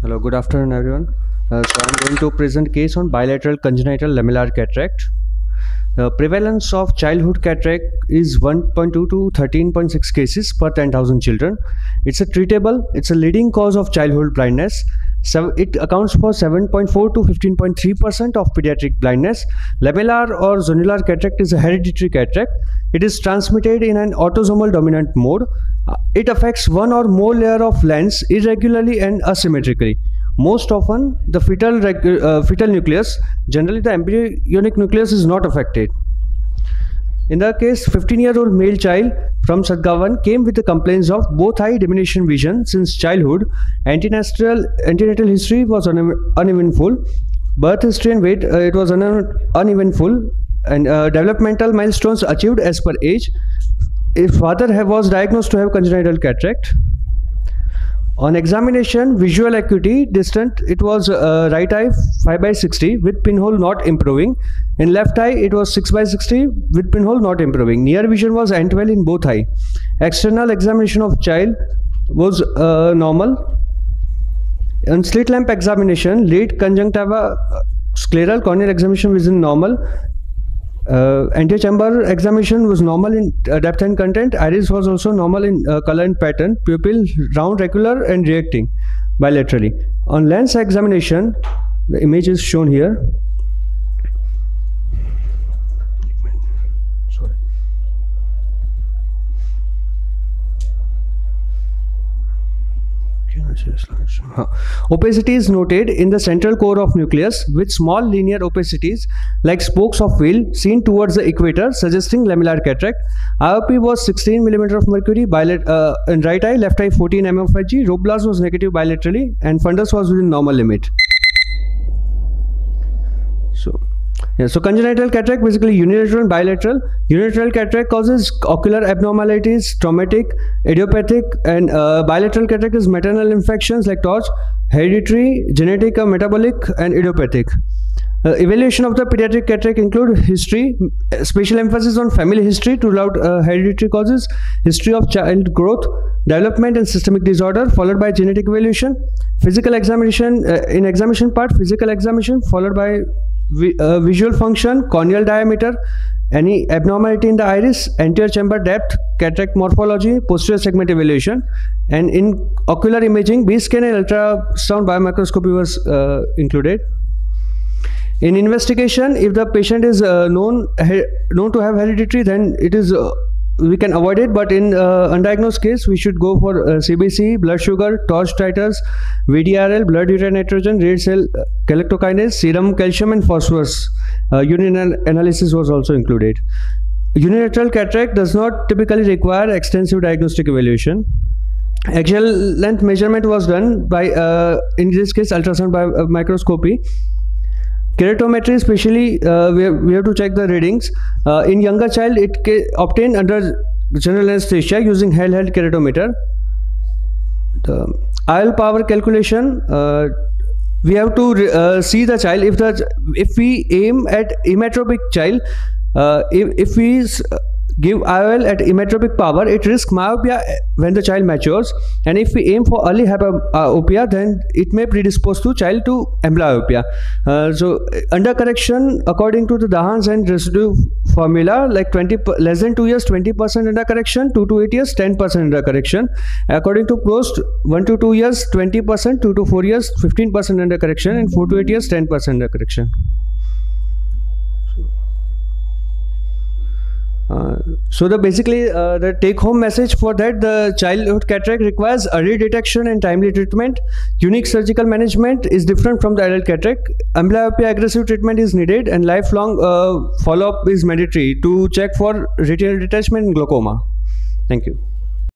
Hello, good afternoon, everyone. Uh, so I'm going to present case on bilateral congenital lamellar cataract. The prevalence of childhood cataract is 1.2 to 13.6 cases per 10,000 children. It's a treatable. It's a leading cause of childhood blindness. So it accounts for 7.4 to 15.3 percent of pediatric blindness. Lamellar or zonular cataract is a hereditary cataract. It is transmitted in an autosomal dominant mode. It affects one or more layer of lens irregularly and asymmetrically. Most often, the fetal, uh, fetal nucleus, generally the embryonic nucleus is not affected. In the case, 15-year-old male child from Sadgavan came with the complaints of both eye diminution vision since childhood. Antenatal, antenatal history was une- uneventful. Birth history and weight, uh, it was un- uneventful. And uh, developmental milestones achieved as per age. Father have, was diagnosed to have congenital cataract, on examination, visual acuity distant, it was uh, right eye 5 by 60 with pinhole not improving. In left eye, it was 6 by 60 with pinhole not improving. Near vision was N12 in both eye. External examination of child was uh, normal. On slit lamp examination, late conjunctiva uh, scleral corneal examination was in normal. Uh, chamber examination was normal in uh, depth and content. Iris was also normal in uh, color and pattern. Pupil round, regular, and reacting bilaterally. On lens examination, the image is shown here. Opacity is noted in the central core of nucleus with small linear opacities like spokes of wheel seen towards the equator suggesting lamellar cataract. IOP was 16 mm of mercury uh, in right eye, left eye 14 mm of Hg. ROPLAS was negative bilaterally and fundus was within normal limit. So, yeah, so congenital cataract basically unilateral and bilateral. Unilateral cataract causes ocular abnormalities, traumatic, idiopathic, and uh, bilateral cataract is maternal infections like torch, hereditary, genetic, uh, metabolic, and idiopathic. Uh, evaluation of the pediatric cataract include history, uh, special emphasis on family history to rule out uh, hereditary causes, history of child growth, development and systemic disorder, followed by genetic evaluation, physical examination, uh, in examination part, physical examination, followed by uh, visual function, corneal diameter, any abnormality in the iris, anterior chamber depth, cataract morphology, posterior segment evaluation, and in ocular imaging, B scan and ultrasound biomicroscopy was uh, included. In investigation, if the patient is uh, known known to have hereditary, then it is uh, we can avoid it. But in uh, undiagnosed case, we should go for uh, CBC, blood sugar, torch titers, VDRL, blood urea nitrogen, red cell uh, galactokinase, serum calcium, and phosphorus. Uh, urine an- analysis was also included. Unilateral cataract does not typically require extensive diagnostic evaluation. Axial length measurement was done by, uh, in this case, ultrasound by uh, microscopy. Keratometry, especially, uh, we, have, we have to check the readings. Uh, in younger child, it obtained under general anesthesia using handheld keratometer. The IL power calculation. Uh, we have to uh, see the child. If the if we aim at emmetropic child, uh, if, if we give IOL at emmetropic power, it risks myopia when the child matures. And if we aim for early hyperopia, then it may predispose to child to amblyopia. Uh, so uh, under correction, according to the Dahans and Drusedau formula, like 20 less than two years, 20% under correction, two to eight years, 10% under correction. According to post, one to two years, 20%, two to four years, 15% under correction, and four to eight years, 10% under correction. Uh, so the basically uh, the take home message for that the childhood cataract requires early detection and timely treatment. Unique surgical management is different from the adult cataract. Amblyopia aggressive treatment is needed and lifelong uh, follow up is mandatory to check for retinal detachment and glaucoma. Thank you